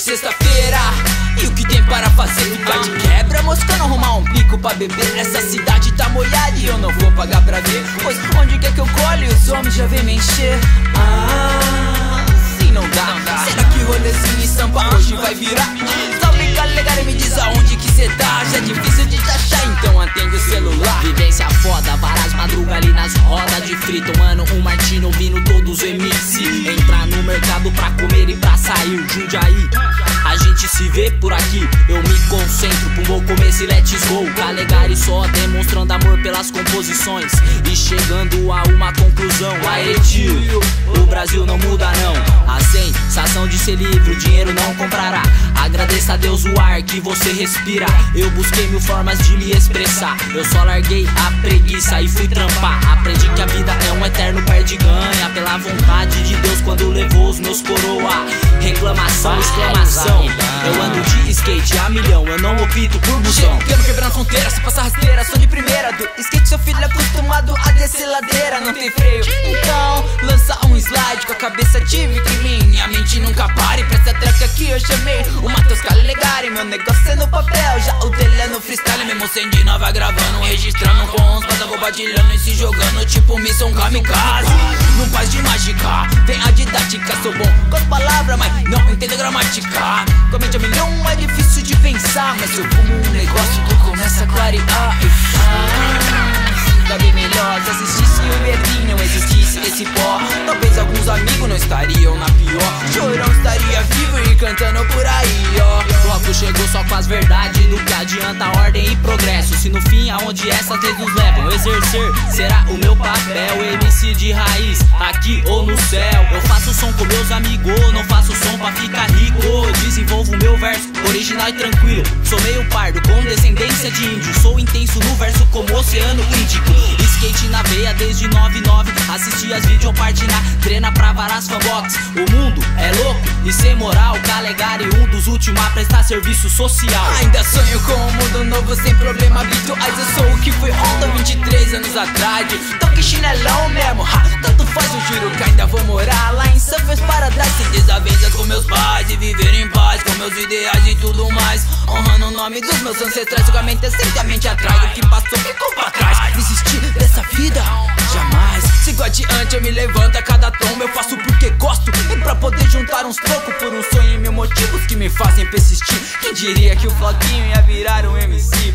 sexta-feira E o que tem para fazer? Ficar de quebra, moscando, arrumar um pico pra beber. Essa cidade tá molhada e eu não vou pagar pra ver. Pois onde quer que eu colhe, os homens já vêm me encher. Ah, sim, não dá. Será que rolezinho em Sampa hoje vai virar? Salve, galera, me diz aonde que cê tá. Já é difícil de te achar, então atende o celular. Vivência foda, várias madrugas ali nas rodas de frito comer e sair Jundiaí, a gente se vê por aqui Eu me concentro pro meu começo e let's go. Calegari só demonstrando amor pelas composições. E chegando a uma conclusão. Aê tio, o Brasil não muda não. A sensação de ser livre, o dinheiro não comprará. Agradeça a Deus o ar que você respira. Eu busquei mil formas de me expressar. Eu só larguei a preguiça e fui trampar. Aprendi que a vida é um eterno perde-ganha Pela vontade de Deus quando levou meus coroa Reclamação, exclamação. Eu ando de skate a milhão, eu não opto por busão Chegando quebrando fronteira, se passar rasteira, sou de primeira. Do skate seu filho é acostumado a descer ladeira Não tem freio, então lança um slide Com a cabeça tive que minha mente nunca pare Pra essa track aqui eu chamei o Matheus Calegari. Meu negócio é no papel, já o dele é no freestyle. Mesmo sem de nova gravando, registrando com uns Passa compartilhando e se jogando tipo missão kamikaze Não faz de mágica, tem a didática Sou bom com as palavras, mas não entendo gramática. Comente a milhão é difícil de pensar Mas eu fumo um negócio que começa a clarear. E bem melhor se assistisse o Berlim não existisse esse pó. Talvez alguns amigos não estariam na pior. Chorão estaria vivo e cantando por aí, ó. Bloco chegou só com as verdades Do que adianta ordem e progresso. Se no fim aonde essas leis nos levam Exercer será o meu papel MC de raiz, aqui ou no céu. Eu faço som com meus amigos Não faço som pra ficar rico. Desenvolvo meu verso, original e tranquilo. Sou meio pardo, com descendência de índio. Sou intenso no verso como oceano índico. Skate na veia desde 99 Assisti as vídeos partinar Treina pra varar fanbox. O mundo é louco e sem moral Calegari um dos últimos a prestar serviço social. Ainda sonho com um mundo novo sem problema habituais Eu sou o que fui ontem, 23 anos atrás. Toque chinelão mesmo, ha, tanto faz eu juro que ainda vou morar Lá em Surfers Paradise. Sem desavenças com meus pais E viver em paz com meus ideais e tudo mais. Honrando o nome dos meus ancestrais O mente é sempre atrás. O que passou ficou pra trás. Desistir dessa vida, jamais. Sigo adiante, eu me levanto a cada tomba Eu faço porque pra poder juntar uns trocos por um sonho e mil motivos que me fazem persistir Quem diria que o Floquinho ia virar um MC?